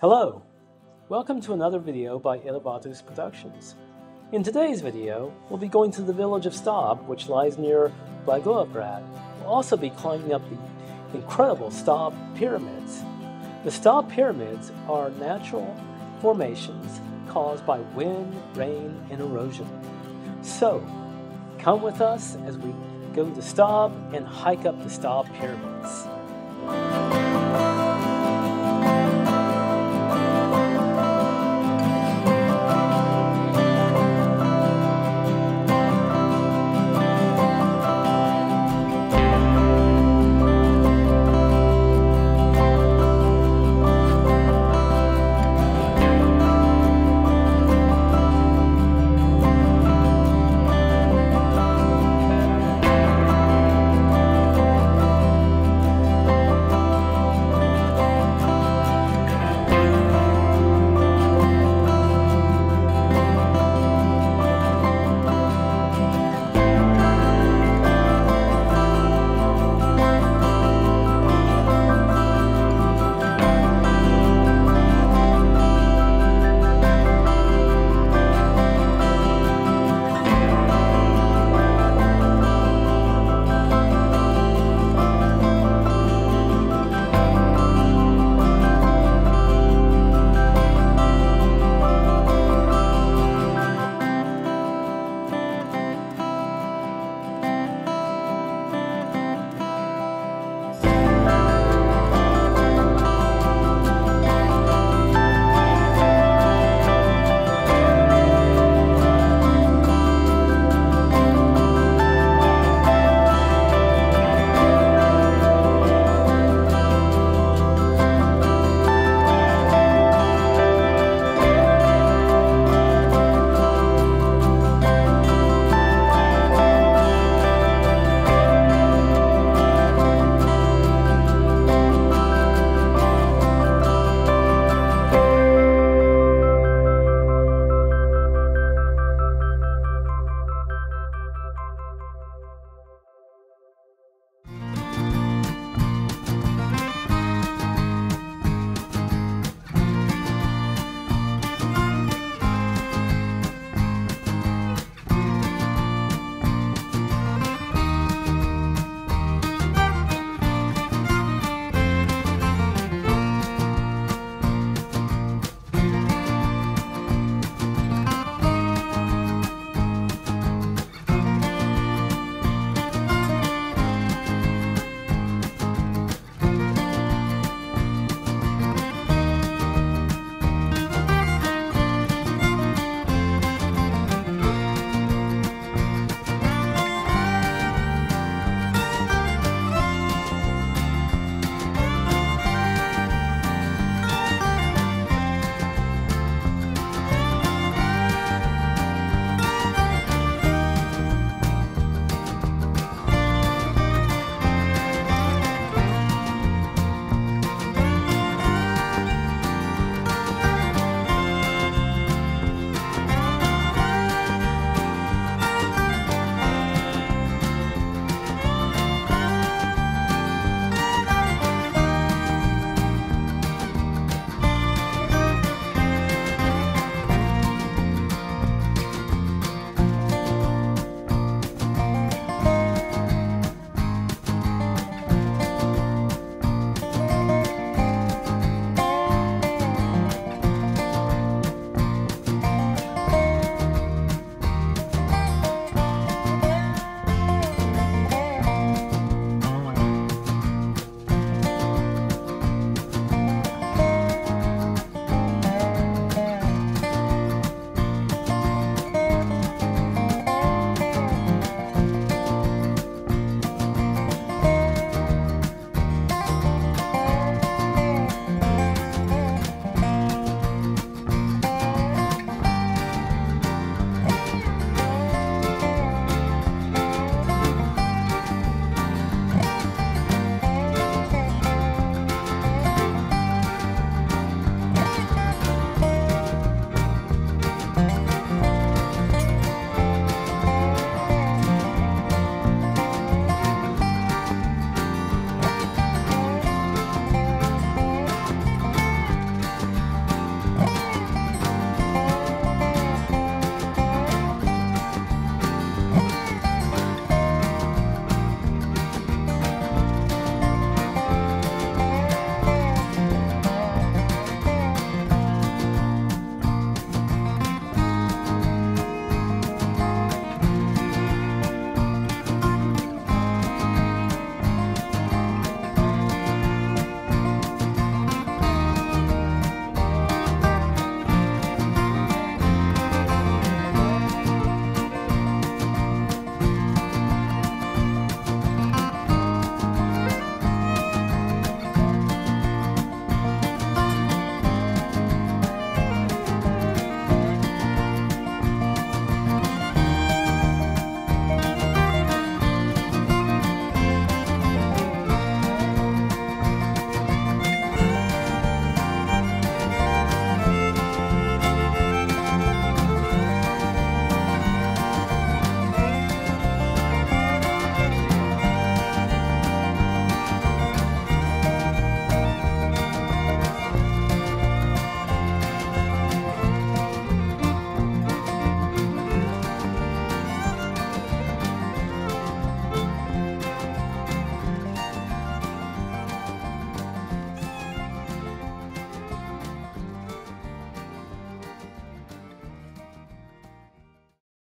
Hello, welcome to another video by Ettevaatust Productions. In today's video, we'll be going to the village of Stob, which lies near Blagoevgrad. We'll also be climbing up the incredible Stob Pyramids. The Stob Pyramids are natural formations caused by wind, rain, and erosion. So, come with us as we go to Stob and hike up the Stob Pyramids.